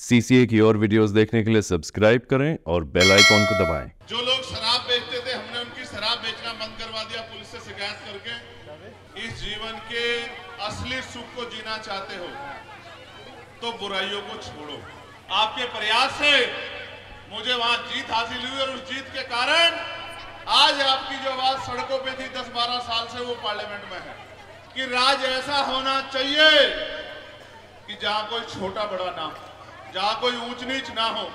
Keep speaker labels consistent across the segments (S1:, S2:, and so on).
S1: CCA की और videos देखने के लिए सब्सक्राइब करें और बेल आइकॉन को दबाएँ।
S2: जो लोग शराब बेचते थे, हमने उनकी शराब बेचना बंद करवा दिया, पुलिस से शिकायत करके। इस जीवन के असली सुख को जीना चाहते हो तो बुराइयों को छोड़ो। आपके प्रयास से मुझे वहाँ जीत हासिल हुई और उस जीत के कारण आज आपकी जो आवाज़ सड़कों पे थी 10-12 साल से, वो पार्लियामेंट में है। कि राज ऐसा होना चाहिए कि जहाँ कोई छोटा बड़ा ना हो। जहाँ कोई ऊंच नीच ना हो,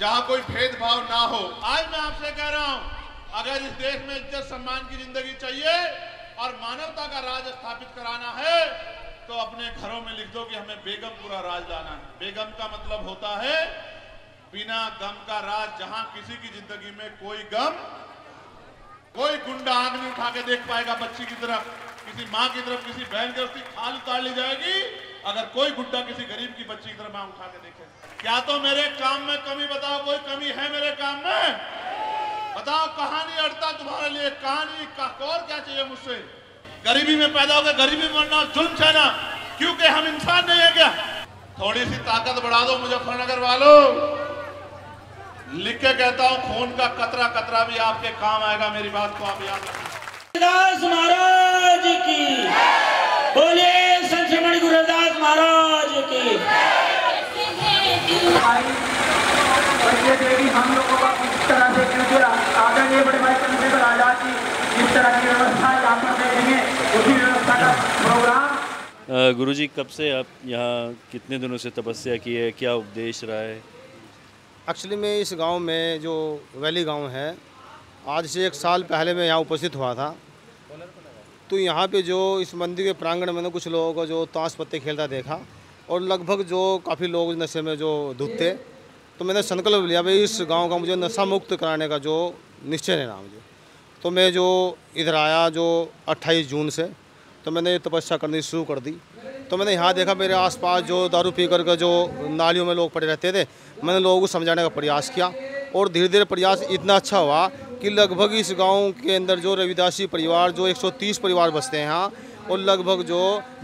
S2: जहाँ कोई भेदभाव ना हो। आज मैं आपसे कह रहा हूँ, अगर इस देश में इज़्ज़त सम्मान की ज़िंदगी चाहिए और मानवता का राज स्थापित कराना है तो अपने घरों में लिख दो कि हमें बेगम पूरा राज लाना है। बेगम का मतलब होता है, बिना गम का राज, जहाँ किसी की ज़िंदगी में कोई गम, कोई गुंडा आग नहीं उठा के देख पाएगा बच्ची की तरफ़ किसी माँ की तरफ़ किसी बहन की तरफ़ खाल उतार ली जाएगी, अगर कोई गुंडा किसी गरीब की बच्ची की तरफ़ माँ उठा के देखे। क्या तो मेरे काम में कमी बताओ, कोई कमी है मेरे काम में? बताओ, कहानी अड़ता तुम्हारे लिए, कहानी का और क्या चाहिए मुझसे? गरीबी में पैदा होकर गरीबी मरना जुल्म सहना क्योंकि हम इंसान नहीं है क्या? थोड़ी सी ताकत बढ़ा दो मुजफ्फरनगर वालों। लिख के कहता हूँ, खून का कतरा कतरा भी आपके काम आएगा, मेरी बात को आप याद रखें
S3: महाराज की। बोले संत श्रीमणि गुरुदास महाराज की
S4: बच्चे देवी हम लोगों का किस तरह से क्योंकि आदरणीय बड़े भाई आज़ाद की जिस तरह की व्यवस्था यहाँ पर देखेंगे उसी व्यवस्था का प्रोग्राम
S5: गुरु जी कब से आप यहाँ कितने दिनों से तपस्या की है? क्या उपदेश रहा है?
S6: एक्चुअली में इस गाँव में, जो वैली गाँव है, आज से एक साल पहले मैं यहाँ उपस्थित हुआ था। तो यहाँ पे जो इस मंदिर के प्रांगण में ना कुछ लोगों को जो ताश पत्ते खेलता देखा और लगभग जो काफ़ी लोग नशे में जो धुते तो मैंने संकल्प लिया, भाई, इस गाँव का मुझे नशा मुक्त कराने का जो निश्चय लेना मुझे। तो मैं जो इधर आया जो 28 जून से तो मैंने तपस्या करनी शुरू कर दी। तो मैंने यहाँ देखा मेरे आसपास जो दारू पी करके जो नालियों में लोग पड़े रहते थे, मैंने लोगों को समझाने का प्रयास किया और धीरे धीरे प्रयास इतना अच्छा हुआ कि लगभग इस गाँव के अंदर जो रविदासी परिवार, जो 130 परिवार बसते हैं यहाँ और लगभग जो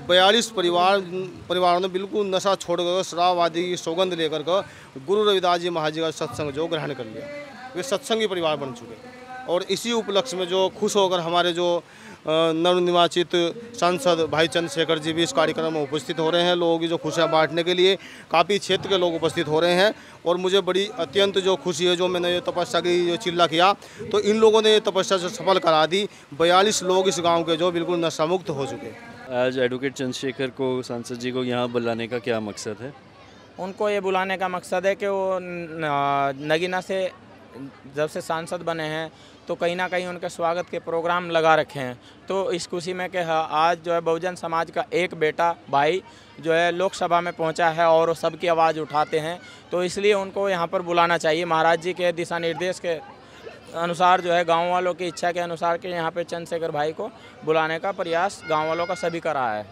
S6: 42 परिवार, परिवारों ने बिल्कुल नशा छोड़ कर शराब आदि की सौगंध लेकर के गुरु रविदास जी महाराज जी का सत्संग जो ग्रहण कर लिया। वे सत्संगी परिवार बन चुके। और इसी उपलक्ष्य में जो खुश होकर हमारे जो नवनिर्वाचित सांसद भाई चंद्रशेखर जी भी इस कार्यक्रम में उपस्थित हो रहे हैं। लोगों की जो खुशियाँ बांटने के लिए काफ़ी क्षेत्र के लोग उपस्थित हो रहे हैं और मुझे बड़ी अत्यंत जो खुशी है जो मैंने ये तपस्या की जो चिल्ला किया तो इन लोगों ने ये तपस्या जो सफल करा दी। बयालीस लोग इस गाँव के जो बिल्कुल नशामुक्त हो चुके
S5: आज एडवोकेट चंद्रशेखर को सांसद जी को यहाँ बुलाने का क्या मकसद है?
S3: उनको ये बुलाने का मकसद है कि वो नगीना से जब से सांसद बने हैं तो कहीं ना कहीं उनके स्वागत के प्रोग्राम लगा रखे हैं। तो इस खुशी में कि आज जो है बहुजन समाज का एक बेटा भाई जो है लोकसभा में पहुँचा है और सबकी आवाज़ उठाते हैं। तो इसलिए उनको यहाँ पर बुलाना चाहिए। महाराज जी के दिशा निर्देश के अनुसार जो है गाँव वालों की इच्छा के अनुसार के यहाँ पे चंद्रशेखर भाई को बुलाने का प्रयास गाँव वालों का सभी का रहा है।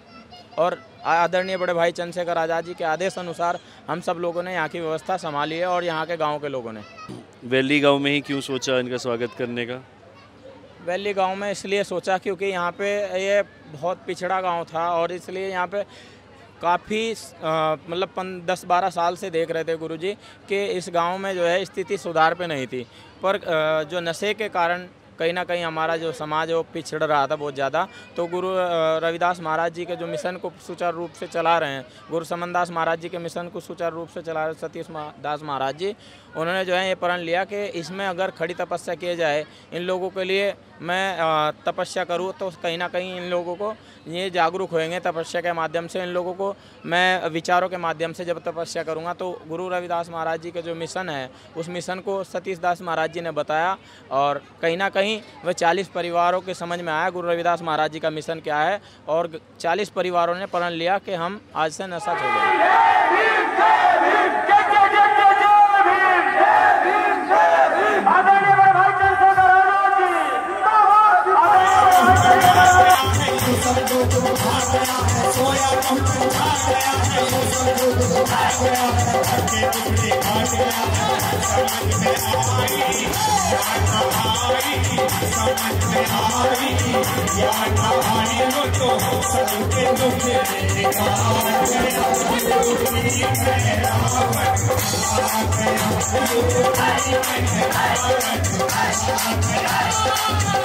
S3: और आदरणीय बड़े भाई चंद्रशेखर आज़ाद जी के आदेश अनुसार हम सब लोगों ने यहाँ की व्यवस्था संभाली है और यहाँ के गाँव के लोगों ने।
S5: वैली गाँव में ही क्यों सोचा इनका स्वागत करने का?
S3: वैली गाँव में इसलिए सोचा क्योंकि यहाँ पे ये बहुत पिछड़ा गाँव था और इसलिए यहाँ पे काफ़ी मतलब पन दस बारह साल से देख रहे थे गुरुजी कि इस गाँव में जो है स्थिति सुधार पे नहीं थी। पर आ, जो नशे के कारण कहीं ना कहीं हमारा जो समाज है वो पिछड़ रहा था बहुत ज़्यादा। तो गुरु रविदास महाराज जी के जो मिशन को सुचारू रूप से चला रहे हैं, गुरु समनदास महाराज जी के मिशन को सुचारू रूप से चला रहे सतीश दास महाराज जी, उन्होंने जो है ये प्रण लिया कि इसमें अगर खड़ी तपस्या किए जाए, इन लोगों के लिए मैं तपस्या करूँ तो कहीं ना कहीं इन लोगों को ये जागरूक होएँगे तपस्या के माध्यम से। इन लोगों को मैं विचारों के माध्यम से जब तपस्या करूँगा तो गुरु रविदास महाराज जी का जो मिशन है, उस मिशन को सतीश दास महाराज जी ने बताया और कहीं ना कहीं वह चालीस परिवारों के समझ में आया, गुरु रविदास महाराज जी का मिशन क्या है और चालीस परिवारों ने प्रण लिया कि हम आज से नशा छोड़ेंगे
S7: समझ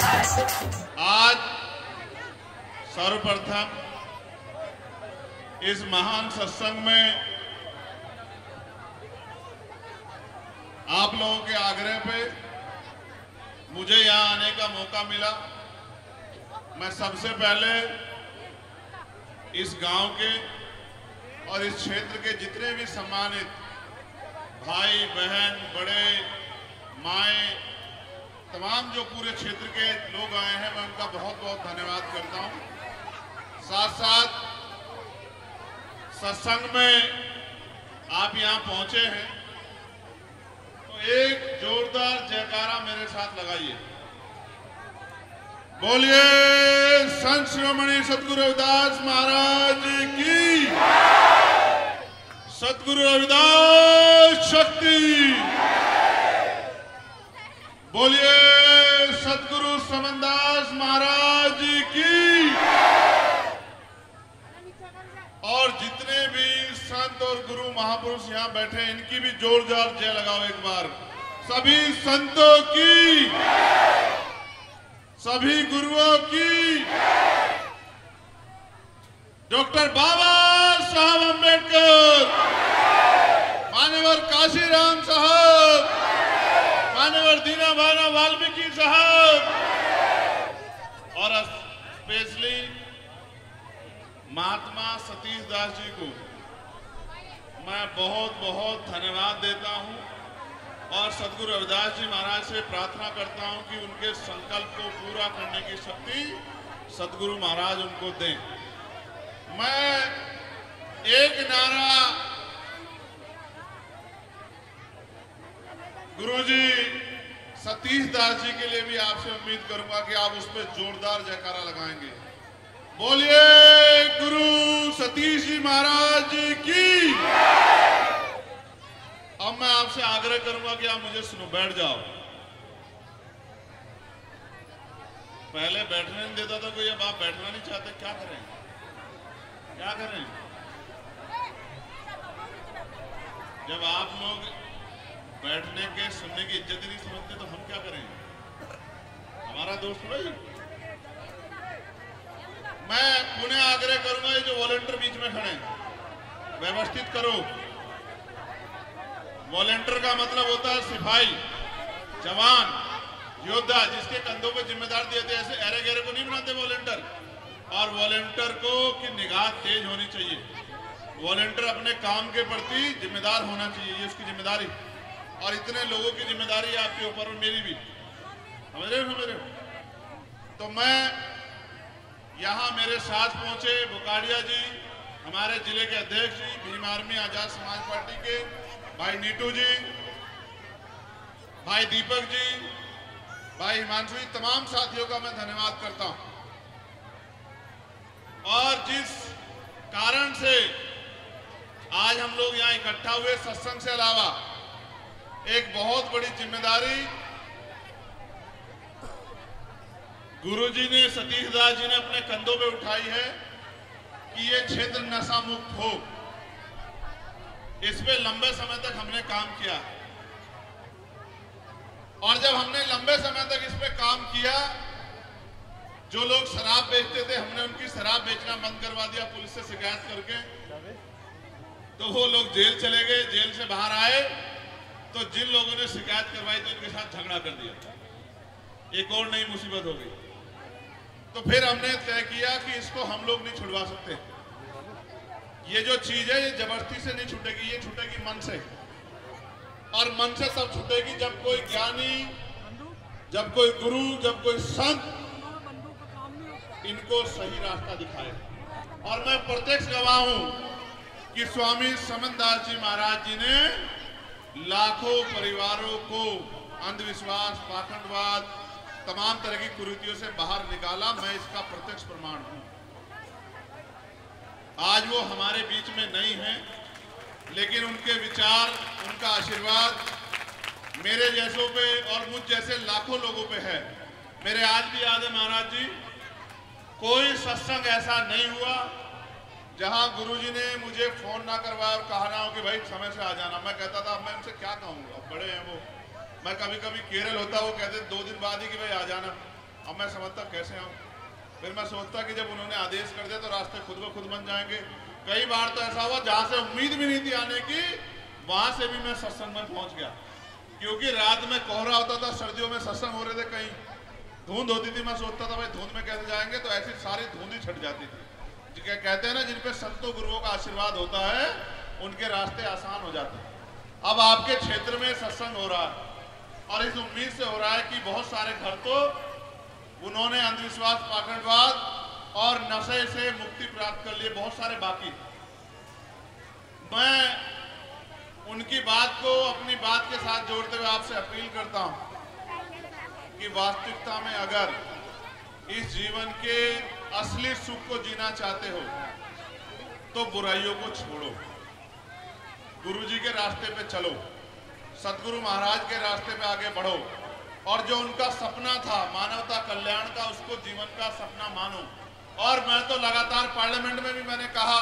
S2: आज सर्वप्रथम इस महान सत्संग में आप लोगों के आग्रह पे मुझे यहाँ आने का मौका मिला। मैं सबसे पहले इस गाँव के और इस क्षेत्र के जितने भी सम्मानित भाई, बहन, बड़े, माए, तमाम जो पूरे क्षेत्र के लोग आए हैं, मैं उनका बहुत बहुत धन्यवाद करता हूँ। साथ साथ सत्संग में आप यहाँ पहुँचे हैं। तो एक जोरदार जयकारा मेरे साथ लगाइए। बोलिए, संत शिरोमणि सदगुरु रविदास महाराज की सदगुरु रविदास शक्ति। बोलिए सदगुरु समनदास महाराज की और जितने भी संत और गुरु महापुरुष यहाँ बैठे इनकी भी जोरदार जय लगाओ एक बार। सभी संतों की, सभी गुरुओं की। डॉक्टर बाबा साहब अंबेडकर, मान्यवर काशीराम साहब, मान्यवर दीना भाना वाल्मीकि साहब, और स्पेशली महात्मा सतीश दास जी को मैं बहुत बहुत धन्यवाद देता हूँ और सदगुरु रविदास जी महाराज से प्रार्थना करता हूँ कि उनके संकल्प को पूरा करने की शक्ति सदगुरु महाराज उनको दें। मैं एक नारा गुरुजी सतीश दास जी के लिए भी आपसे उम्मीद करूँगा कि आप उस पर जोरदार जयकारा लगाएँगे। बोलिए गुरु सतीश जी महाराज की। अब मैं आपसे आग्रह करूँगा कि आप मुझे सुनो, बैठ जाओ। पहले बैठने नहीं देता था कोई, अब आप बैठना नहीं चाहते, क्या करें? क्या करें? जब आप लोग बैठने के, सुनने की इज़्ज़त नहीं समझते तो हम क्या करें? हमारा दोस्त भाई। मैं पुनः आग्रह करूँगा ये जो वॉलेंटियर बीच में खड़े व्यवस्थित करो। वॉलेंटियर का मतलब होता है सिपाही, जवान, योद्धा, जिसके कंधों पे जिम्मेदार दिए थे ऐसे अरे गहरे को नहीं बनाते वॉलेंटियर और वॉलेंटियर को की निगाह तेज होनी चाहिए। वॉलेंटियर अपने काम के प्रति जिम्मेदार होना चाहिए, ये उसकी ज़िम्मेदारी। और इतने लोगों की ज़िम्मेदारी है आपके ऊपर और मेरी भी। समझ रहे हो, समझ रहे हो? तो मैं यहाँ मेरे साथ पहुँचे बुकाड़िया जी, हमारे ज़िले के अध्यक्ष जी, भीम आर्मी आज़ाद समाज पार्टी के भाई नीटू जी, भाई दीपक जी, भाई हिमांशु जी, तमाम साथियों का मैं धन्यवाद करता हूँ। और जिस कारण से आज हम लोग यहाँ इकट्ठा हुए, सत्संग से अलावा एक बहुत बड़ी ज़िम्मेदारी गुरुजी ने सतीश दास जी ने अपने कंधों पे उठाई है कि ये क्षेत्र नशा मुक्त हो। इस पे लंबे समय तक हमने काम किया। और जब हमने लंबे समय तक इस पे काम किया, जो लोग शराब बेचते थे, हमने उनकी शराब बेचना बंद करवा दिया पुलिस से शिकायत करके। तो वो लोग जेल चले गए, जेल से बाहर आए। तो जिन लोगों ने शिकायत करवाई तो उनके साथ झगड़ा कर दिया। एक और नई मुसीबत हो गई। तो फिर हमने तय किया कि इसको हम लोग नहीं छुड़वा सकते। ये जो चीज़ है, ये ज़बरदस्ती से नहीं छूटेगी, ये छूटेगी मन से। और मन से सब छूटेगी जब कोई ज्ञानी, जब कोई गुरु, जब कोई संत इनको सही रास्ता दिखाए। और मैं प्रत्यक्ष गवाह हूँ कि स्वामी समनदास जी महाराज जी ने लाखों परिवारों को अंधविश्वास, पाखंडवाद तमाम तरह की कुरीतियों से बाहर निकाला, मैं इसका प्रत्यक्ष प्रमाण हूँ। आज वो हमारे बीच में नहीं है, लेकिन उनके विचार, उनका आशीर्वाद मेरे जैसों पे और मुझ जैसे लाखों लोगों पे है। मेरे आज भी याद है महाराज जी, कोई सत्संग ऐसा नहीं हुआ जहाँ गुरुजी ने मुझे फ़ोन ना करवाया और कहा ना हो कि भाई समय से आ जाना। मैं कहता था मैं उनसे क्या कहूँगा? बड़े हैं वो। मैं कभी कभी केरल होता वो कहते दो दिन बाद ही कि भाई आ जाना। अब मैं समझता कैसे आऊँ। फिर मैं सोचता कि जब उन्होंने आदेश कर दिया तो रास्ते खुद ब खुद बन जाएँगे। कई बार तो ऐसा हुआ, जहाँ से उम्मीद भी नहीं थी आने की, वहाँ से भी मैं सत्संग में पहुँच गया। क्योंकि रात में कोहरा होता था, सर्दियों में सत्संग हो रहे थे कहीं। धुंध होती थी, मैं सोचता था भाई धुंध में कैसे जाएँगे तो ऐसी सारी धुंध ही छट जाती थी। कहते हैं ना, जिन पे संतों गुरुओं का आशीर्वाद होता है, उनके रास्ते आसान हो जाते हैं। अब आपके क्षेत्र में सत्संग हो रहा है। और इस उम्मीद से हो रहा है कि बहुत सारे घर तो उन्होंने अंधविश्वास, पाखंडवाद और नशे से मुक्ति प्राप्त कर लिए, बहुत सारे बाकी। मैं उनकी बात को, अपनी बात के साथ जोड़ते हुए आपसे अपील करता हूँ कि वास्तविकता में अगर इस जीवन के असली सुख को जीना चाहते हो तो बुराइयों को छोड़ो। गुरुजी के रास्ते पे चलो। सतगुरु महाराज के रास्ते पे आगे बढ़ो। और जो उनका सपना था, मानवता कल्याण का, उसको जीवन का सपना मानो। और मैं तो लगातार पार्लियामेंट में भी मैंने कहा,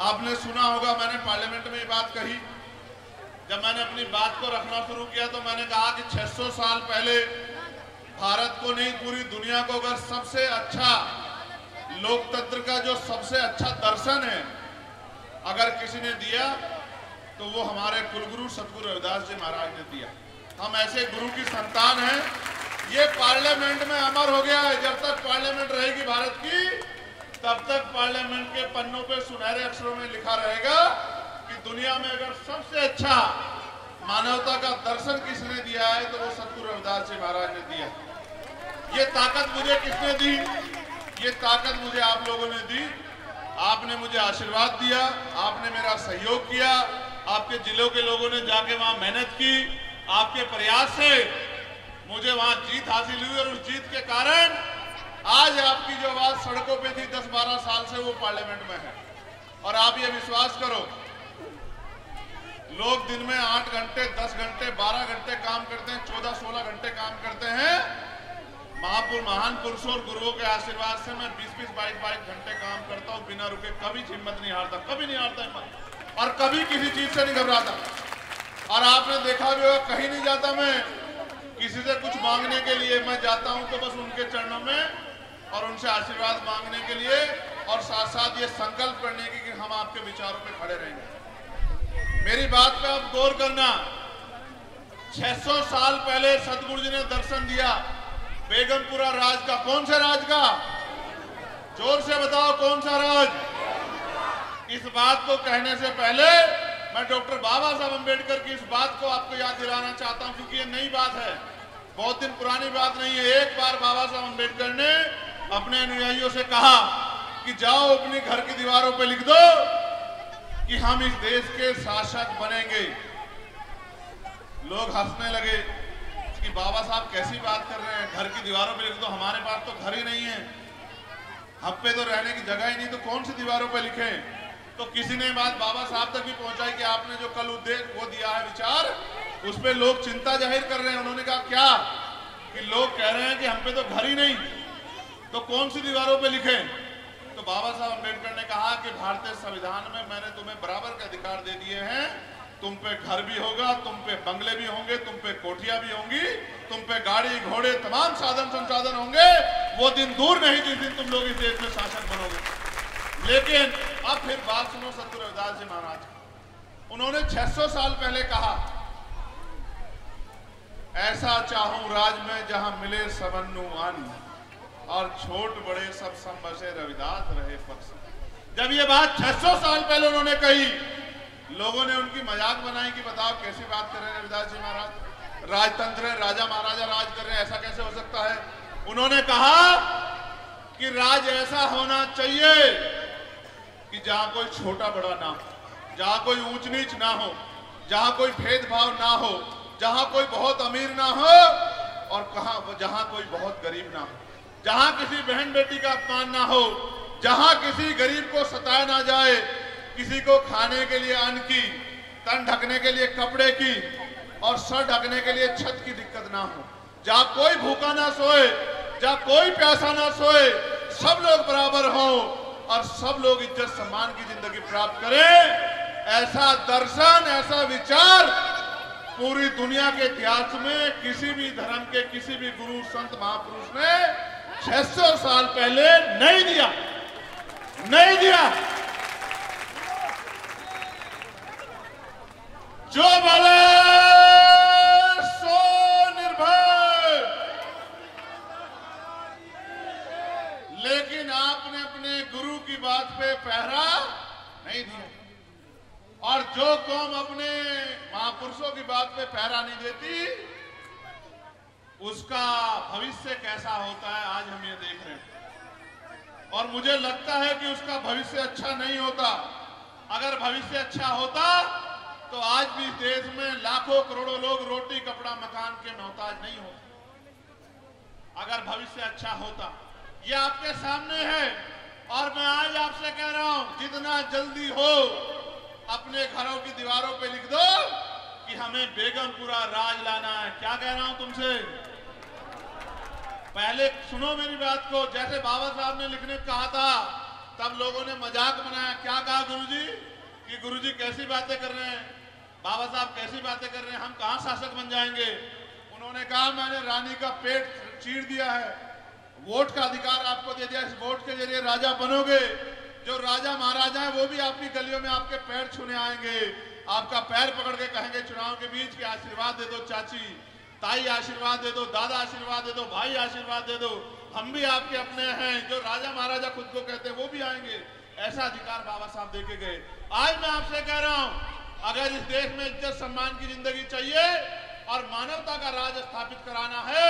S2: आपने सुना होगा, मैंने पार्लियामेंट में ये बात कही। जब मैंने अपनी बात को रखना शुरू किया तो मैंने कहा कि 600 साल पहले भारत को नहीं, पूरी दुनिया को अगर सबसे अच्छा लोकतंत्र का जो सबसे अच्छा दर्शन है, अगर किसी ने दिया तो वो हमारे कुलगुरु सतगुरु रविदास जी महाराज ने दिया। हम ऐसे गुरु की संतान हैं। ये पार्लियामेंट में अमर हो गया है। जब तक पार्लियामेंट रहेगी भारत की, तब तक पार्लियामेंट के पन्नों पे सुनहरे अक्षरों में लिखा रहेगा कि दुनिया में अगर सबसे अच्छा मानवता का दर्शन किसने दिया है तो वो सतगुरु रविदास जी महाराज ने दिया। ये ताकत मुझे किसने दी? ये ताकत मुझे आप लोगों ने दी। आपने मुझे आशीर्वाद दिया। आपने मेरा सहयोग किया। आपके जिलों के लोगों ने जाके वहाँ मेहनत की, आपके प्रयास से मुझे वहाँ जीत हासिल हुई और उस जीत के कारण आज आपकी जो आवाज़ सड़कों पे थी 10-12 साल से वो पार्लियामेंट में है। और आप ये विश्वास करो, लोग दिन में आठ घंटे, दस घंटे, बारह घंटे काम करते हैं, चौदह सोलह घंटे काम करते हैं। महापुर, महान पुरुषों और गुरुओं के आशीर्वाद से मैं 20-20 22-22 घंटे काम करता हूँ, बिना रुके कभी हिम्मत नहीं हारता, कभी नहीं हारता हिम्मत। और कभी किसी चीज़ से नहीं घबराता। और आपने देखा भी होगा, कहीं नहीं जाता मैं। किसी से कुछ मांगने के लिए मैं जाता हूँ तो बस उनके चरणों में और उनसे आशीर्वाद मांगने के लिए और साथ साथ ये संकल्प करने की कि हम आपके विचारों पे खड़े रहेंगे। मेरी बात पे आप गौर करना। 600 साल पहले सदगुरु जी ने दर्शन दिया। बेगमपुरा राज का कौन सा राज का? ज़ोर से बताओ कौन सा राज? इस बात को कहने से पहले मैं डॉक्टर बाबा साहब अंबेडकर की इस बात को आपको याद दिलाना चाहता हूँ, क्योंकि ये नई बात है। बहुत दिन पुरानी बात नहीं है। एक बार बाबा साहब अंबेडकर ने अपने अनुयायियों से कहा कि जाओ अपने घर की दीवारों पर लिख दो कि हम इस देश के शासक बनेंगे। लोग हंसने लगे कि बाबा साहब कैसी बात कर रहे हैं। घर की दीवारों पर लिख दो, हमारे पास तो घर ही नहीं है। हम पे तो रहने की जगह ही नहीं तो कौन सी दीवारों पर लिखे? तो किसी ने बात बाबा साहब तक भी पहुंचाई कि आपने जो कल उद्देश्य वो दिया है विचार, उस पर लोग चिंता ज़ाहिर कर रहे हैं। उन्होंने कहा, क्या? कि लोग कह रहे हैं कि हम पे तो घर ही नहीं। तो कौन सी दीवारों पे लिखे? तो बाबा साहब अंबेडकर ने कहा कि भारतीय संविधान में मैंने तुम्हें बराबर के अधिकार दे दिए हैं। तुम पे घर भी होगा, तुम पे बंगले भी होंगे, तुम पे कोठिया भी होंगी, तुम पे गाड़ी, घोड़े, तमाम साधन संसाधन होंगे। वो दिन दूर नहीं, जिस दिन तुम लोग इस देश में शासक बनोगे। लेकिन अब फिर बात सुनो सतगुरु रविदास जी महाराज। उन्होंने 600 साल पहले कहा, ऐसा चाहूँ राज में जहाँ मिले सबन्नु अन्न और छोट बड़े सब संबसे रविदास रहे पक्ष जब ये बात 600 साल पहले उन्होंने कही, लोगों ने उनकी मज़ाक बनाई कि बताओ कैसी बात कर रहे हैं रविदास जी महाराज? राजतंत्र है, राजा महाराजा राज कर रहे हैं, ऐसा कैसे हो सकता है? उन्होंने कहा कि राज ऐसा होना चाहिए कि जहाँ कोई छोटा बड़ा ना हो, जहाँ कोई ऊंच नीच ना हो, जहाँ कोई भेदभाव ना हो, जहाँ कोई बहुत अमीर ना हो, और कहा जहाँ कोई बहुत गरीब ना हो, जहाँ किसी बहन बेटी का अपमान ना हो, जहाँ किसी गरीब को सताया ना जाए, किसी को खाने के लिए अन्न की, तन ढकने के लिए कपड़े की, और सर ढकने के लिए छत की दिक्कत ना हो, जहाँ कोई भूखा ना सोए, जहाँ कोई प्यासा ना सोए, सब लोग बराबर हो और सब लोग इज़्ज़त सम्मान की ज़िंदगी प्राप्त करें। ऐसा दर्शन, ऐसा विचार पूरी दुनिया के इतिहास में किसी भी धर्म के, किसी भी गुरु, संत, महापुरुष ने 600 साल पहले नहीं दिया। नहीं दिया। जो बोले सो निर्भय लेकिन आपने अपने गुरु की बात पे पहरा नहीं दिया। और जो कौम अपने महापुरुषों की बात पे पहरा नहीं देती, उसका भविष्य कैसा होता है, आज हम ये देख रहे हैं। और मुझे लगता है कि उसका भविष्य अच्छा नहीं होता। अगर भविष्य अच्छा होता तो आज भी इस देश में लाखों करोड़ों लोग रोटी, कपड़ा, मकान के मोहताज नहीं होते। अगर भविष्य अच्छा होता ये आपके सामने है और मैं आज आपसे कह रहा हूँ, जितना जल्दी हो, अपने घरों की दीवारों पे लिख दो कि हमें बेगमपुरा राज लाना है। क्या कह रहा हूँ तुमसे? पहले सुनो मेरी बात को। जैसे बाबा साहब ने लिखने कहा था, तब लोगों ने मज़ाक बनाया। क्या कहा गुरुजी? कि गुरुजी कैसी बातें कर रहे हैं? बाबा साहब कैसी बातें कर रहे हैं? हम कहाँ शासक बन जाएँगे? उन्होंने कहा, मैंने रानी का पेट चीर दिया है। वोट का अधिकार आपको दे दिया, इस वोट के ज़रिए राजा बनोगे। जो राजा महाराजा है, वो भी आपकी गलियों में आपके पैर छूने आएँगे। आपका पैर पकड़ के कहेंगे, चुनाव के बीच के आशीर्वाद दे दो, चाची। ताई आशीर्वाद दे दो, दादा आशीर्वाद दे दो, भाई आशीर्वाद दे दो। हम भी आपके अपने हैं। जो राजा महाराजा खुद को कहते हैं, वो भी आएँगे। ऐसा अधिकार बाबा साहब दे के गए। आज मैं आपसे कह रहा हूँ, अगर इस देश में इज़्ज़त सम्मान की ज़िंदगी चाहिए और मानवता का राज स्थापित कराना है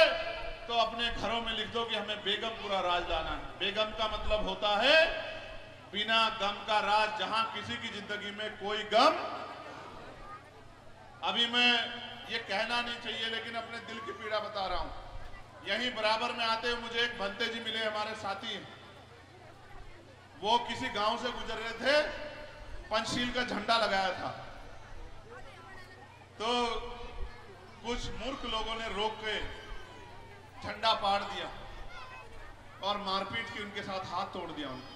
S2: तो अपने घरों में लिख दो कि हमें बेगम पूरा राज लाना है। बेगम का मतलब होता है, बिना गम का राज, जहाँ किसी की ज़िंदगी में कोई गम। अभी मैं ये कहना नहीं चाहिए, लेकिन अपने दिल की पीड़ा बता रहा हूँ। यहीं बराबर में आते हुए मुझे एक भंते जी मिले, हमारे साथी वो किसी गाँव से गुजर रहे थे, पंचशील का झंडा लगाया था। तो कुछ मूर्ख लोगों ने रोक के झंडा पाड़ दिया और मारपीट की उनके साथ हाथ तोड़ दिया उनको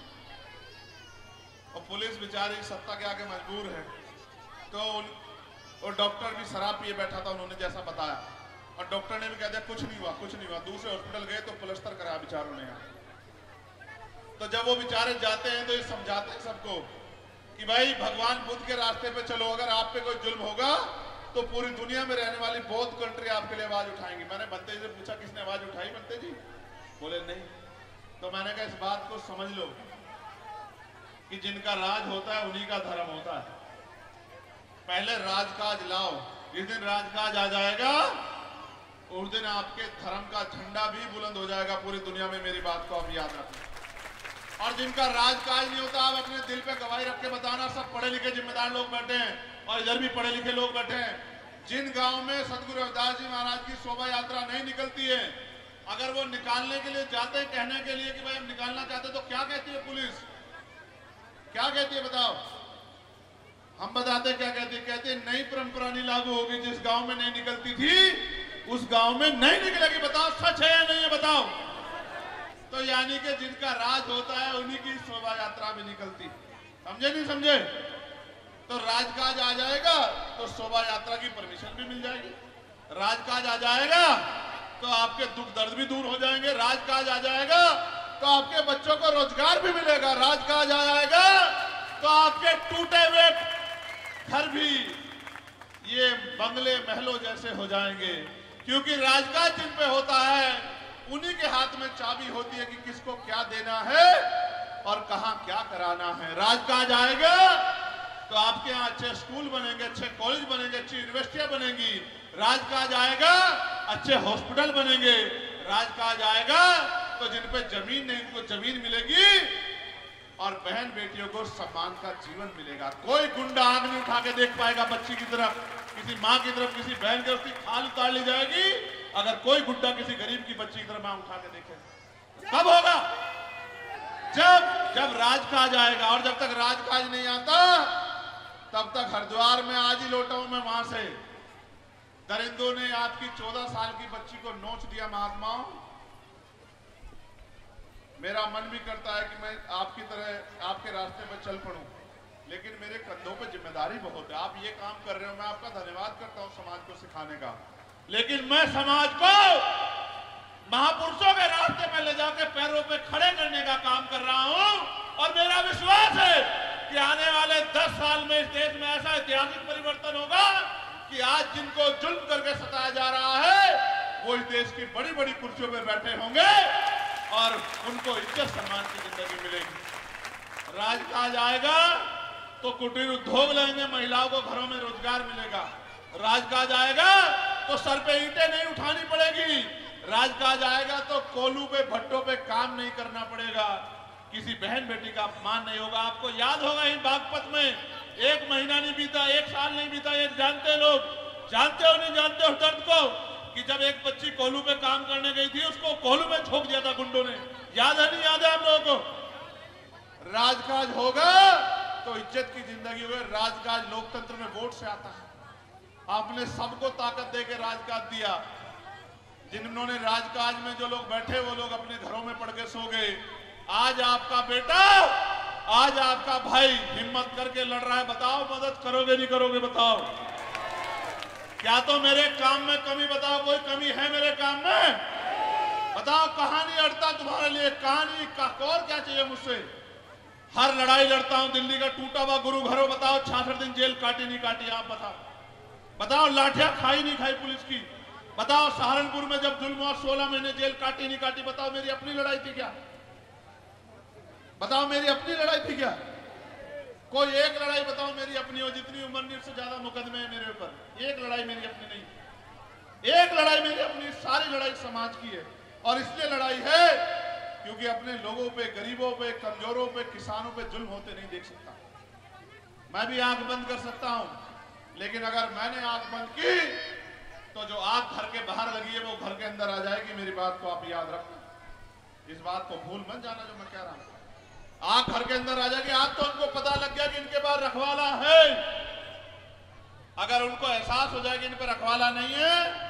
S2: और पुलिस बेचारी सत्ता के आगे मजबूर है। तो उन, और डॉक्टर भी शराब पिए बैठा था, उन्होंने जैसा बताया। और डॉक्टर ने भी कह दिया, कुछ नहीं हुआ, कुछ नहीं हुआ, दूसरे हॉस्पिटल गए तो प्लस्तर कराया बेचारों ने यहाँ। तो जब वो बेचारे जाते हैं तो ये समझाते हैं सबको कि भाई, भगवान बुद्ध के रास्ते पे चलो, अगर आप पे कोई जुल्म होगा तो पूरी दुनिया में रहने वाली बहुत कंट्री आपके लिए आवाज़ उठाएँगी। मैंने बनते जी से पूछा, किसने आवाज़ उठाई बनते जी? बोले, नहीं। तो मैंने कहा, इस बात को समझ लो कि जिनका राज होता है, उन्हीं का धर्म होता है। पहले राजकाज लाओ, जिस दिन राजकाज आ जाएगा, उस दिन आपके धर्म का झंडा भी बुलंद हो जाएगा। पूरी दुनिया में मेरी बात को आप याद रखें। और जिनका राजकाज नहीं होता, आप अपने दिल पे गवाही रख के बताना, सब पढ़े लिखे जिम्मेदार लोग बैठे हैं। और इधर भी पढ़े लिखे लोग बैठे हैं। जिन गाँव में सदगुरु रविदास जी महाराज की शोभा यात्रा नहीं निकलती है, अगर वो निकालने के लिए जाते हैं कहने के लिए कि भाई हम निकालना चाहते तो क्या कहती है पुलिस? क्या कहती है बताओ? हम बताते क्या कहते कहते नई परंपरा नहीं लागू होगी, जिस गाँव में नहीं निकलती थी, उस गाँव में नहीं निकलेगी। बताओ, सच है या नहीं है बताओ? तो यानी कि जिनका राज होता है, उन्हीं की शोभा यात्रा भी निकलती। समझे नहीं समझे? तो राजकाज आ जाएगा तो शोभा यात्रा की परमिशन भी मिल जाएगी। राजकाज आ जाएगा तो आपके दुख दर्द भी दूर हो जाएँगे। राजकाज आ जाएगा तो आपके बच्चों को रोज़गार भी मिलेगा। राजकाज आ जाएगा तो आपके टूटे हुए घर भी ये बंगले महलों जैसे हो जाएँगे। क्योंकि राजकाज जिन पे होता है, उन्हीं के हाथ में चाबी होती है कि किसको क्या देना है और कहा क्या कराना है। राजकाज आएगा तो आपके यहाँ अच्छे स्कूल बनेंगे, अच्छे कॉलेज बनेंगे, अच्छी यूनिवर्सिटियाँ बनेंगी। राजकाज आएगा, अच्छे हॉस्पिटल बनेंगे। राजकाज आएगा तो जिन पे ज़मीन नहीं, उनको ज़मीन मिलेगी और बहन बेटियों को सम्मान का जीवन मिलेगा। कोई गुंडा आग नहीं उठा के देख पाएगा बच्ची की तरफ़, किसी माँ की तरफ़, किसी बहन की उसकी खाल उतार ली जाएगी। अगर कोई गुंडा किसी गरीब की बच्ची की तरफ़ माँ उठा के देखे। कब होगा? जब जब राजकाज आएगा और जब तक राजकाज नहीं आता तब तक हरिद्वार में आज ही लौटा हूँ मैं वहाँ से। दरिंदों ने आपकी चौदह साल की बच्ची को नोच दिया महात्माओं। मेरा मन भी करता है कि मैं आपकी तरह, आपके रास्ते में चल पड़ूं। लेकिन मेरे कंधों पर ज़िम्मेदारी बहुत है। आप ये काम कर रहे हो, मैं आपका धन्यवाद करता हूँ समाज को सिखाने का। लेकिन मैं समाज को महापुरुषों के रास्ते में ले जाकर पैरों पे खड़े करने का काम कर रहा हूँ और मेरा विश्वास है कि आने वाले दस साल में इस देश में ऐसा ऐतिहासिक परिवर्तन होगा कि आज जिनको जुल्म करके सताया जा रहा है, वो इस देश की बड़ी बड़ी कुर्सियों पर बैठे होंगे और उनको इज़्ज़त सम्मान की ज़िंदगी मिलेगी। राजकाज आएगा तो कुटीर उद्योग लेंगे महिलाओं को घरों में रोज़गार मिलेगा। राजकाज आएगा तो सर पे ईटे नहीं उठानी पड़ेगी। राजकाज आएगा तो कोलू पे, भट्टों पे काम नहीं करना पड़ेगा। किसी बहन बेटी का अपमान नहीं होगा। आपको याद होगा इन बागपत में एक महीना नहीं बीता, एक साल नहीं बीता ये जानते लोग, जानते हो नहीं जानते हो दर्द को, कि जब एक बच्ची कोहलू पे काम करने गई थी, उसको कोहलू में झोंक दिया था गुंडों ने। याद है नहीं याद है आप लोगों को? राजकाज होगा तो इज़्ज़त की ज़िंदगी होगी। राजकाज लोकतंत्र में वोट से आता है। आपने सबको ताकत देकर राजकाज दिया। जिन्होंने राजकाज में जो लोग बैठे, वो लोग अपने घरों में पड़ के सो गए। आज आपका बेटा, आज आपका भाई हिम्मत करके लड़ रहा है। बताओ, मदद करोगे नहीं करोगे, बताओ। क्या तो मेरे काम में कमी, बताओ, कोई कमी है मेरे काम में? बताओ, कहानी अड़ता तुम्हारे लिए, कहानी का और क्या चाहिए मुझसे? हर लड़ाई लड़ता हूँ, दिल्ली का टूटा हुआ गुरु घरों, बताओ छियासठ दिन जेल काटी नहीं काटी, आप बताओ। बताओ, लाठिया खाई नहीं खाई पुलिस की? बताओ, सहारनपुर में जब जुल्म और सोलह महीने जेल काटी नहीं काटी, बताओ, मेरी अपनी लड़ाई थी क्या? बताओ मेरी अपनी लड़ाई थी क्या? कोई एक लड़ाई बताओ मेरी अपनी हो जितनी उम्र से ज़्यादा मुकदमे है मेरे ऊपर। एक लड़ाई मेरी अपनी नहीं। एक लड़ाई मेरी अपनी, सारी लड़ाई समाज की है। और इसलिए लड़ाई है क्योंकि अपने लोगों पे, गरीबों पे, कमजोरों पे, किसानों पे जुल्म होते नहीं देख सकता। मैं भी आँख बंद कर सकता हूँ, लेकिन अगर मैंने आँख बंद की तो जो आग घर के बाहर लगी है, वो घर के अंदर आ जाएगी। मेरी बात को आप याद रखना। इस बात को भूल मत जाना जो मैं कह रहा हूँ। आग घर के अंदर आ जाएगी। आज तो उनको पता लग गया कि इनके पास रखवाला है। अगर उनको एहसास हो जाएगा इन पर रखवाला नहीं है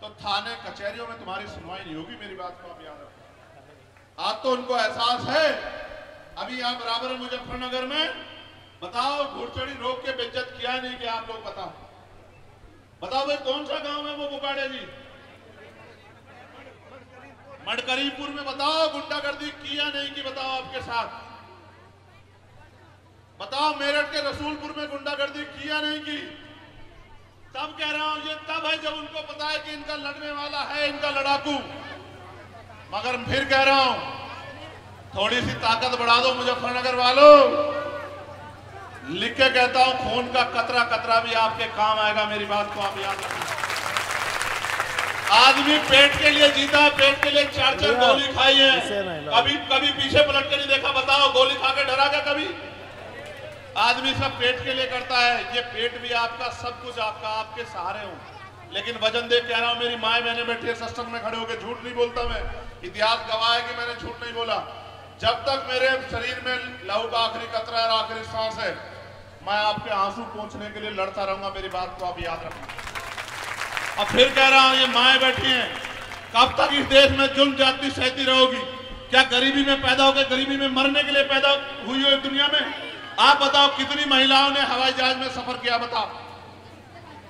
S2: तो थाने, कचहरियों में तुम्हारी सुनवाई नहीं होगी, मेरी बात को आप याद रखो। आज तो उनको एहसास है। अभी यहाँ बराबर है मुजफ्फरनगर में। बताओ, घुड़चड़ी रोक के बेज्जत किया नहीं कि आप लोग बताओ? बताओ भाई, कौन सा गाँव है वो बुकाड़े जी? मडकरीपुर में बताओ, गुंडागर्दी किया नहीं की बताओ आपके साथ? बताओ मेरठ के रसूलपुर में गुंडागर्दी किया नहीं की? तब कह रहा हूँ, ये तब है जब उनको पता है कि इनका लड़ने वाला है, इनका लड़ाकू। मगर फिर कह रहा हूँ, थोड़ी सी ताकत बढ़ा दो मुजफ्फरनगर वालों। लिख के कहता हूँ, खून का कतरा कतरा भी आपके काम आएगा, मेरी बात को आप याद रखें। आदमी पेट के लिए जीता पेट के लिए चार चार गोली खाई है। कभी कभी पीछे पलट के नहीं देखा बताओ गोली खा के डरा क्या कभी? आदमी सब पेट के लिए करता है। ये पेट भी आपका सब कुछ आपका आपके सहारे हूँ। लेकिन वज़न देख कह रहा हूँ मेरी माए मैंने बैठी है सत्संग में खड़े होकर झूठ नहीं बोलता मैं। इतिहास गवाह है कि मैंने झूठ नहीं बोला। जब तक मेरे शरीर में लहू का आखिरी कतरा है आखिरी सांस है मैं आपके आँसू पहुँचने के लिए लड़ता रहूँगा मेरी बात को आप याद रखना। अब फिर कह रहा हूँ, ये माए बैठी हैं। कब तक इस देश में जुल्म, जाति सहती रहोगी? क्या गरीबी में पैदा होकर, गरीबी में मरने के लिए पैदा हुई हो दुनिया में? आप बताओ, कितनी महिलाओं ने हवाई जहाज़ में सफ़र किया, बताओ।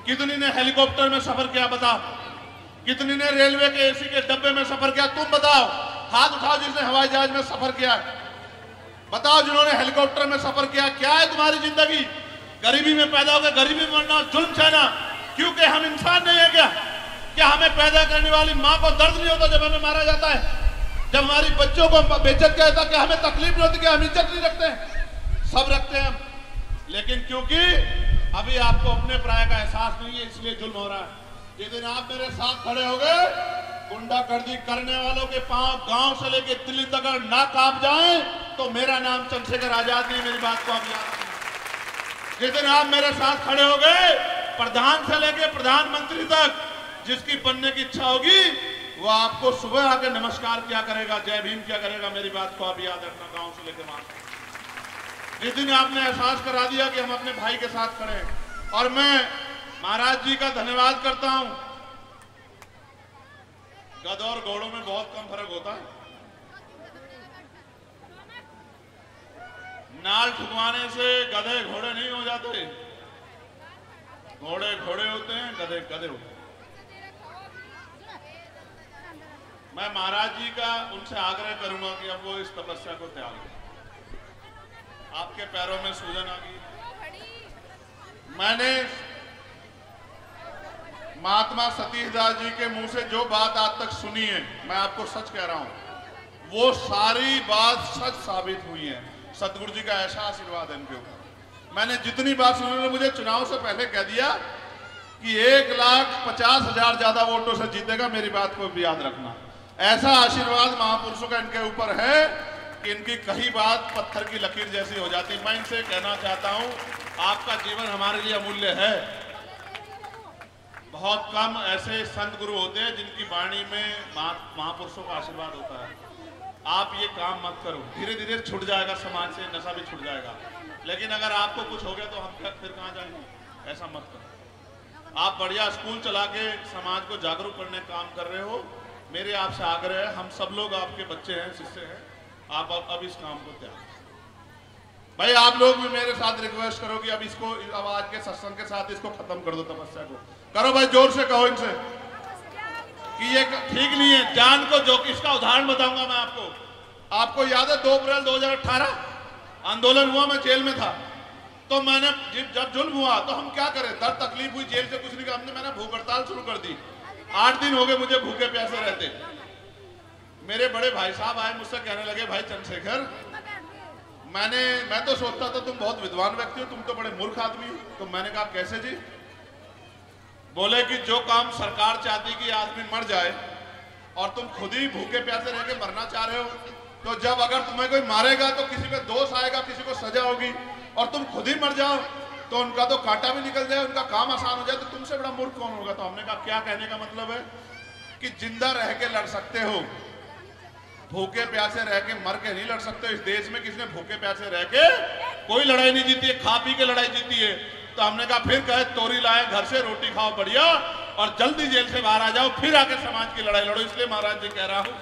S2: कितनी ने हेलीकॉप्टर में सफ़र किया, बताओ। कितनी ने रेलवे के एसी के डब्बे में सफ़र किया, तुम बताओ। हाथ उठाओ जिसने हवाई जहाज़ में सफ़र किया बताओ जिन्होंने हेलीकॉप्टर में सफ़र किया। क्या है तुम्हारी ज़िंदगी? गरीबी में पैदा होकर, गरीबी में मरना जुल्म सहना। क्योंकि हम इंसान नहीं है क्या? क्या हमें पैदा करने वाली माँ को दर्द नहीं होता जब हमें मारा जाता है? जब हमारी बच्चों को बेचत किया जाता क्या हमें तकलीफ़ नहीं होती, क्या हम इज़्ज़त नहीं रखते हैं? सब रखते हैं हम। लेकिन क्योंकि अभी आपको अपने प्राय का एहसास नहीं है, इसलिए जुल्म हो रहा है। जिस दिन आप मेरे साथ खड़े हो गए गुंडागर्दी करने वालों के पाँव गाँव से लेके दिल्ली तक ना काप जाए तो मेरा नाम चंद्रशेखर आज़ाद नहीं मेरी बात को आप याद जिस दिन आप मेरे साथ खड़े हो गए प्रधान से लेके प्रधानमंत्री तक जिसकी बनने की इच्छा होगी, वो आपको सुबह आके नमस्कार क्या करेगा, जय भीम क्या करेगा, मेरी बात को आप याद रखना, गाँव से लेकर वहाँ जिस दिन आपने एहसास करा दिया कि हम अपने भाई के साथ खड़े हैं। और मैं महाराज जी का धन्यवाद करता हूँ। गद और घोड़ों में बहुत कम फ़र्क होता है। नाल ठुकवाने से गधे घोड़े नहीं हो जाते। घोड़े घोड़े होते हैं, गधे गधे होते हैं। मैं महाराज जी का उनसे आग्रह करूँगा कि अब वो इस तपस्या को त्याग दें। आपके पैरों में सूजन आ गई। मैंने महात्मा सतीश दास जी के मुँह से जो बात आज तक सुनी है, मैं आपको सच कह रहा हूँ, वो सारी बात सच साबित हुई है। सतगुरु जी का ऐसा आशीर्वाद है इनके ऊपर। मैंने जितनी बात सुनी, उन्होंने मुझे चुनाव से पहले कह दिया कि एक लाख पचास हज़ार ज़्यादा वोटों से जीतेगा, मेरी बात को भी याद रखना। ऐसा आशीर्वाद महापुरुषों का इनके ऊपर है कि इनकी कही बात पत्थर की लकीर जैसी हो जाती। मैं इनसे कहना चाहता हूँ, आपका जीवन हमारे लिए अमूल्य है। बहुत कम ऐसे संत गुरु होते हैं जिनकी वाणी में महापुरुषों का आशीर्वाद होता है। आप ये काम मत करो। धीरे धीरे छुट जाएगा, समाज से नशा भी छुट जाएगा। लेकिन अगर आपको कुछ हो गया तो हम फिर कहाँ जाएँगे? ऐसा मत करो। आप बढ़िया स्कूल चला के समाज को जागरूक करने काम कर रहे हो। मेरे आपसे आग्रह है हम सब लोग आपके बच्चे हैं शिष्य हैं। आप अब, अब इस काम को त्याग भाई आप लोग भी मेरे साथ रिक्वेस्ट करो कि अब इसको अब आज के सत्संग के साथ इसको खत्म कर दो तपस्या को। करो भाई ज़ोर से कहो इनसे। कि ये ठीक नहीं है। जान को जो इसका उदाहरण बताऊँगा मैं आपको। आपको याद है दो अप्रैल 2018 आंदोलन हुआ, मैं जेल में था। तो मैंने जब जुल्म हुआ तो हम क्या करें? दर्द तकलीफ़ हुई, जेल से कुछ नहीं हमने, मैंने भूख हड़ताल शुरू कर दी। आठ दिन हो गए मुझे भूखे प्यासे रहते। मेरे बड़े भाई साहब आए, मुझसे कहने लगे, भाई चंद्रशेखर, मैंने, मैं तो सोचता था तुम बहुत विद्वान व्यक्ति हो, तुम तो बड़े मूर्ख आदमी हो। तो मैंने कहा, कैसे जी? बोले कि, जो काम सरकार चाहती कि आदमी मर जाए और तुम खुद ही भूखे प्यासे रह के मरना चाह रहे हो तो जब अगर तुम्हें कोई मारेगा तो किसी पे दोष आएगा, किसी को सजा होगी, और तुम खुद ही मर जाओ तो उनका तो कांटा भी निकल जाए, उनका काम आसान हो जाए तो तुमसे बड़ा मूर्ख कौन होगा? तो हमने कहा, क्या कहने का मतलब है? कि ज़िंदा रह के लड़ सकते हो। भूखे प्यासे रह के मर के नहीं लड़ सकते। इस देश में किसने भूखे प्यासे रह के कोई लड़ाई नहीं जीती है, खा पी के लड़ाई जीती है? तो हमने कहा, फिर कहे, तोरी लाए, घर से रोटी खाओ, बढ़िया, और जल्दी जेल से बाहर आ जाओ, फिर आके समाज की लड़ाई लड़ो। इसलिए महाराज जी कह रहा हूँ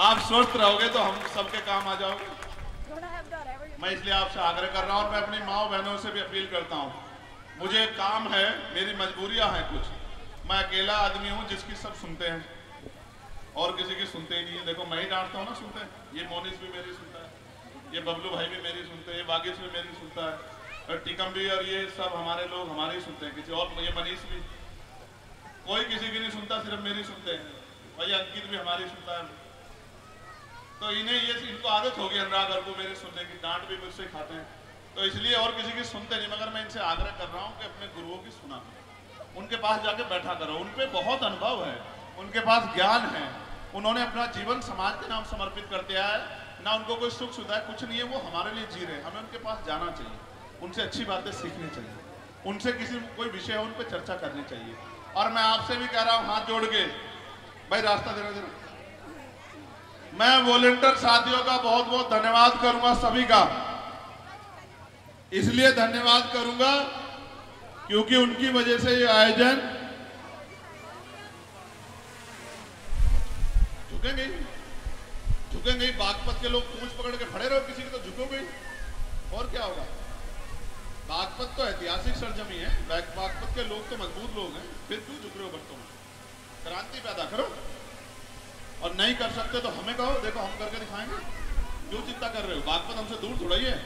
S2: आप स्वस्थ रहोगे तो हम सबके काम आ जाओगे। मैं इसलिए आपसे आग्रह कर रहा हूँ और मैं अपनी माओ बहनों से भी अपील करता हूँ। मुझे काम है मेरी मजबूरियाँ हैं कुछ। मैं अकेला आदमी हूँ जिसकी सब सुनते हैं। और किसी की सुनते ही नहीं है। देखो मैं ही डांटता हूँ ना सुनते। हैं ये मोनिस भी मेरी सुनता है। ये बबलू भाई भी मेरी सुनते हैं। ये बागिश भी मेरी सुनता है। और टिकम भी और ये सब हमारे लोग हमारे ही सुनते हैं। किसी और ये मनीष भी। कोई किसी की नहीं सुनता सिर्फ़ मेरी सुनते हैं। और ये अंकित भी हमारी सुनता है। तो इन्हें ये इनको आदत होगी अनुराग को मेरे सुनने की, डांट भी मुझसे खाते हैं। तो इसलिए और किसी की सुनते नहीं, मगर मैं इनसे आग्रह कर रहा हूँ कि अपने गुरुओं की सुना उनके पास जाके बैठा करो। उन पर बहुत अनुभव है। उनके पास ज्ञान है। उन्होंने अपना जीवन समाज के नाम समर्पित कर दिया है। ना उनको कोई सुख सुविधा है, कुछ नहीं है, वो हमारे लिए जी रहे हैं। हमें उनके पास जाना चाहिए। उनसे अच्छी बातें सीखनी चाहिए। उनसे किसी, कोई विषय है, उन पर चर्चा करनी चाहिए। और मैं आपसे भी कह रहा हूँ, हाथ जोड़ के। भाई, रास्ता देना देना। मैं वॉलेंटियर साथियों का बहुत बहुत धन्यवाद करूँगा सभी का। इसलिए धन्यवाद करूँगा, क्योंकि उनकी वजह से ये आयोजन झुकेंगे झुकेंगे बागपत के लोग पूछ पकड़ के खड़े रहो, किसी की तो झुकोगे और क्या होगा? बागपत तो ऐतिहासिक सरजमी है। बागपत के लोग तो मज़बूत लोग हैं। फिर क्यों झुक रहे हो बच्चों में? क्रांति पैदा करो। और नहीं कर सकते तो हमें कहो, देखो हम करके दिखाएँगे। क्यों चिंता कर रहे हो? बागपत हमसे दूर थोड़ा ही है।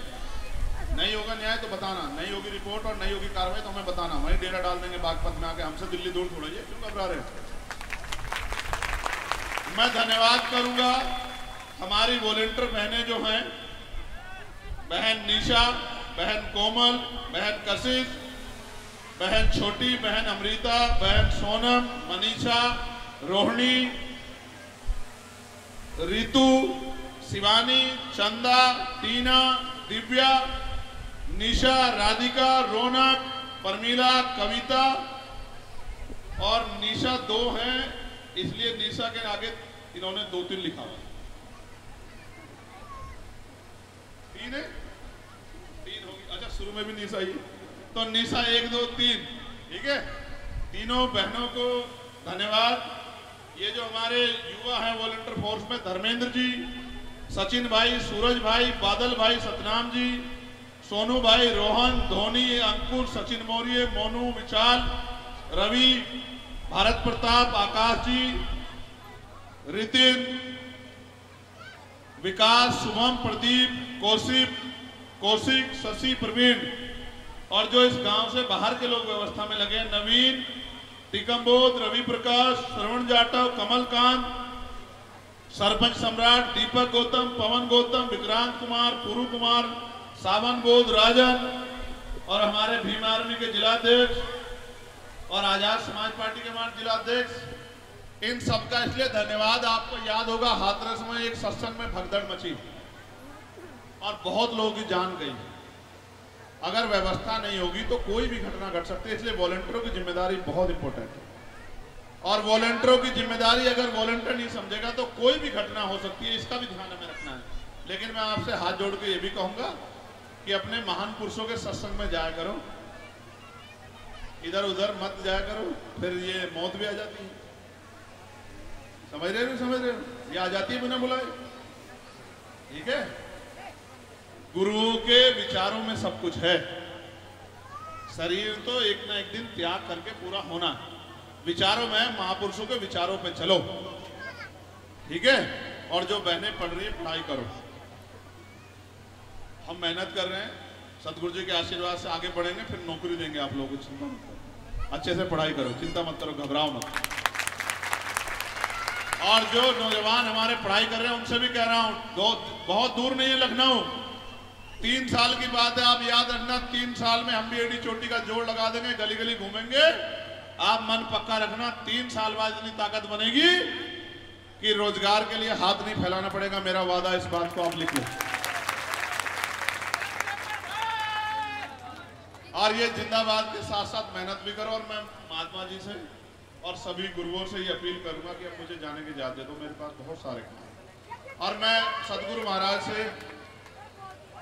S2: नहीं होगा न्याय तो बताना। नहीं होगी रिपोर्ट और नहीं होगी कार्रवाई तो हमें बताना। वही डेरा डाल देंगे बागपत में आके। हमसे दिल्ली दूर थोड़ा है क्यों घबरा रहे मैं धन्यवाद करूँगा। हमारी वॉलेंटियर बहनें जो हैं, बहन निशा, बहन कोमल, बहन कशिश, बहन छोटी, बहन अमृता, बहन सोनम, मनीषा, रोहिणी रितु शिवानी, चंदा, टीना, दिव्या, निशा, राधिका, रोनक, परमीला, कविता। और निशा दो हैं, इसलिए निशा के आगे इन्होंने दो तीन लिखा हुआ तीन है? तीन होगी। अच्छा शुरू में भी निशा ही। तो निशा एक, दो, तीन। ठीक है? तीनों बहनों को धन्यवाद। ये जो हमारे युवा हैं वॉलंटियर फोर्स में धर्मेंद्र जी, सचिन भाई, सूरज भाई, बादल भाई, सतनाम जी, सोनू भाई, रोहन, धोनी, अंकुर, सचिन मौर्य, मोनू विशाल रवि, भारत प्रताप, आकाश जी, रितिन, विकास, शुभम, प्रदीप, कौशिक कौशिक, शशि प्रवीण, और जो इस गाँव से बाहर के लोग व्यवस्था में लगे नवीन टिकम्बोध रवि प्रकाश श्रवण जाटव, कमलकांत, सरपंच सम्राट, दीपक गौतम, पवन गौतम, विक्रांत कुमार, पुरु कुमार, सावन बोध, राजन, और हमारे भीम आर्मी के जिलाध्यक्ष और आज़ाद समाज पार्टी के हमारे जिलाध्यक्ष, इन सबका इसलिए धन्यवाद। आपको याद होगा, हाथरस में एक सत्संग में भगदड़ मची और बहुत लोगों की जान गई। अगर व्यवस्था नहीं होगी तो कोई भी घटना घट सकती है, इसलिए वॉलेंटियरों की ज़िम्मेदारी बहुत इंपॉर्टेंट है। और वॉलेंटियरों की ज़िम्मेदारी अगर वॉलेंटियर नहीं समझेगा तो कोई भी घटना हो सकती है, इसका भी ध्यान हमें रखना है। लेकिन मैं आपसे हाथ जोड़ के ये भी कहूँगा कि अपने महान पुरुषों के सत्संग में जाया करो। इधर उधर मत जाया करो, फिर ये मौत भी आ जाती है। समझ रहे हो समझ रहे हो? ये आ जाती है बिना बुलाए। ठीक है? गुरुओं के विचारों में सब कुछ है। शरीर तो एक ना एक दिन त्याग करके पूरा होना। विचारों में, महापुरुषों के विचारों पे चलो। ठीक है? और जो बहनें पढ़ रही है, पढ़ाई करो। हम मेहनत कर रहे हैं। सतगुरु जी के आशीर्वाद से आगे बढ़ेंगे, फिर नौकरी देंगे आप लोगों को, चिंता मत करो। अच्छे से पढ़ाई करो, चिंता मत करो, घबराओ मत। और जो नौजवान हमारे पढ़ाई कर रहे हैं, उनसे भी कह रहा हूँ बहुत दूर नहीं है लखनऊ। तीन साल की बात है, आप याद रखना, तीन साल में हम भी एडी चोटी का जोड़ लगा देंगे गली गली घूमेंगे। आप मन पक्का रखना, तीन साल बाद इतनी ताकत बनेगी कि रोज़गार के लिए हाथ नहीं फैलाना पड़ेगा। मेरा वादा इस बात को आप लिख लो और ये जिंदाबाद के साथ साथ मेहनत भी करो, और मैं महात्मा जी से और सभी गुरुओं से ये अपील करूँगा कि आप मुझे जाने की इजाज़त दे, मेरे पास बहुत सारे और मैं सदगुरु महाराज से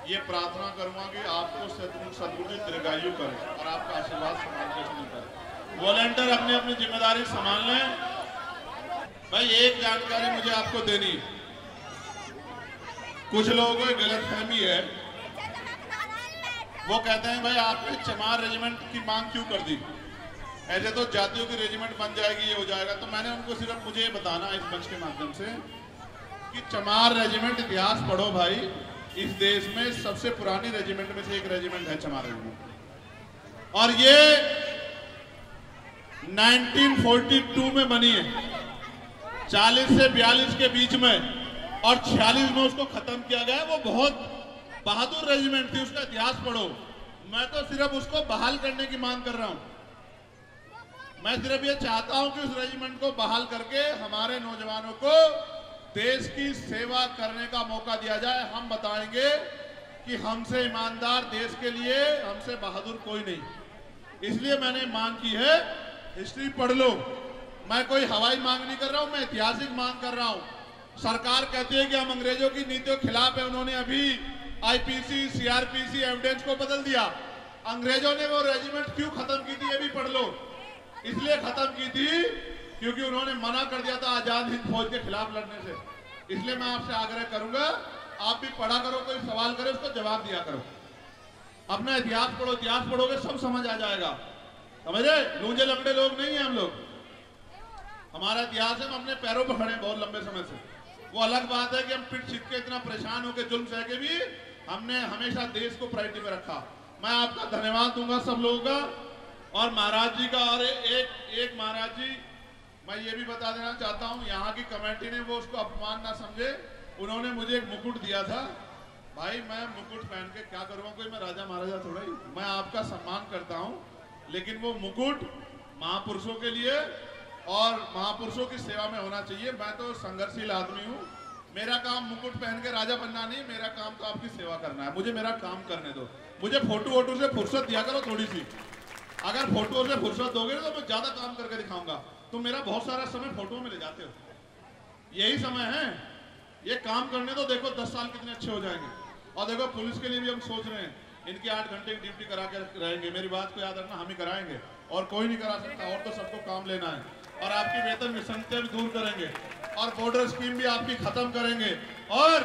S2: ये प्रार्थना करूँगा कि आपको सदगुरु सदगुरु जी दीर्घायु करें और आपका आशीर्वाद समाज के नहीं करें। वॉलेंटियर अपनी अपनी ज़िम्मेदारी संभाल लें। भाई, एक जानकारी मुझे आपको देनी। कुछ लोगों को गलत फहमी है। वो कहते हैं, भाई, आपने चमार रेजिमेंट की मांग क्यों कर दी? ऐसे तो जातियों की रेजिमेंट बन जाएगी, ये हो जाएगा। तो मैंने उनको सिर्फ़ मुझे बताना इस मंच के माध्यम से कि चमार रेजिमेंट इतिहास पढ़ो भाई। इस देश में सबसे पुरानी रेजिमेंट में से एक रेजिमेंट है चमार और ये 1942 में बनी है। 40 से 42 के बीच में और 46 में उसको खत्म किया गया वो बहुत बहादुर रेजिमेंट थी, उसका इतिहास पढ़ो। मैं तो सिर्फ़ उसको बहाल करने की मांग कर रहा हूँ। मैं सिर्फ़ ये चाहता हूँ कि उस रेजिमेंट को बहाल करके हमारे नौजवानों को देश की सेवा करने का मौका दिया जाए, हम बताएँगे कि हमसे ईमानदार देश के लिए हमसे बहादुर कोई नहीं। इसलिए मैंने मांग की है, हिस्ट्री पढ़ लो। मैं कोई हवाई मांग नहीं कर रहा हूँ, मैं ऐतिहासिक मांग कर रहा हूँ। सरकार कहती है कि हम अंग्रेज़ों की नीतियों के खिलाफ है, उन्होंने अभी आईपीसी सीआरपीसी एविडेंस को बदल दिया। अंग्रेज़ों ने वो रेजिमेंट क्यों खत्म की थी, ये भी पढ़ लो। इसलिए खत्म की थी क्योंकि उन्होंने मना कर दिया था आज़ाद हिंद फौज के खिलाफ लड़ने से। इसलिए मैं आपसे आग्रह करूँगा, आप भी पढ़ा करो, कोई सवाल करे, उसको जवाब दिया करो। अपना इतिहास पढ़ो, इतिहास पढ़ोगे, सब समझ आ जाएगा। समझे? लूंजे लंगड़े लोग नहीं है हम लोग। हमारा इतिहास है, हम अपने पैरों पर खड़े बहुत लंबे समय से। वो अलग बात है कि हम पिट छिट के इतना परेशान होकर जुल्म सह के भी हमने हमेशा देश को प्रायोरिटी में रखा। मैं आपका धन्यवाद दूँगा सब लोगों का। और महाराज जी का, और एक एक महाराज जी मैं ये भी बता देना चाहता हूँ, यहाँ की कमेटी ने वो उसको अपमान ना समझे। उन्होंने मुझे एक मुकुट दिया था। भाई, मैं मुकुट पहन के क्या करूँगा कोई मैं राजा महाराजा थोड़ा ही। मैं आपका सम्मान करता हूँ, लेकिन वो मुकुट महापुरुषों के लिए और महापुरुषों की सेवा में होना चाहिए। मैं तो संघर्षशील आदमी हूँ। मेरा काम मुकुट पहन के राजा बनना नहीं, मेरा काम तो आपकी सेवा करना है। मुझे मेरा काम करने दो। मुझे फ़ोटो वोटो से फुर्सत दिया करो थोड़ी सी। अगर फ़ोटो से फुर्सत दोगे तो मैं ज़्यादा काम करके दिखाऊँगा। तुम मेरा बहुत सारा समय फ़ोटो में ले जाते हो। यही समय है। ये काम करने तो देखो दस साल कितने अच्छे हो जाएँगे। और देखो पुलिस के लिए भी हम सोच रहे हैं, इनकी आठ घंटे की ड्यूटी करा के रहेंगे। मेरी बात को याद रखना, हम ही कराएँगे। और कोई नहीं करा सकता, और तो सबको काम लेना है। और आपकी वेतन विसंगतियाँ भी दूर करेंगे। और बॉर्डर स्कीम भी आपकी खत्म करेंगे। और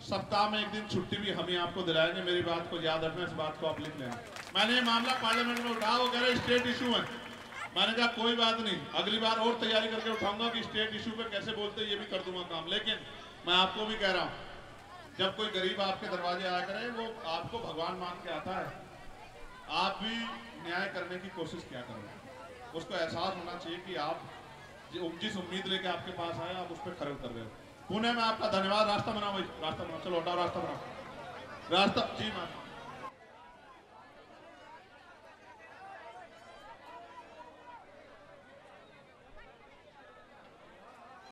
S2: सप्ताह में एक दिन छुट्टी भी हम ही आपको दिलाएँगे। मेरी बात को याद रखना, इस बात को आप लिख लेना। मैंने ये मामला पार्लियामेंट में उठाया, वो कह रहे स्टेट इशू है। मैंने कहा कोई बात नहीं। अगली बार और तैयारी करके उठाऊँगा कि स्टेट इशू पे कैसे बोलते ये भी कर दूँगा काम। लेकिन मैं आपको भी कह रहा हूँ, जब कोई गरीब आपके दरवाजे आया करे, वो आपको भगवान मान के आता है। आप भी न्याय करने की कोशिश क्या करें। उसको एहसास होना चाहिए कि आप जिस उम्मीद लेके आपके पास आए, आप उस पर खरे उतर रहे हो पुणे में आपका धन्यवाद। रास्ता बनाओ भाई। रास्ता बनाओ। चलो हटाओ रास्ता बनाओ। रास्ता, जी मैम।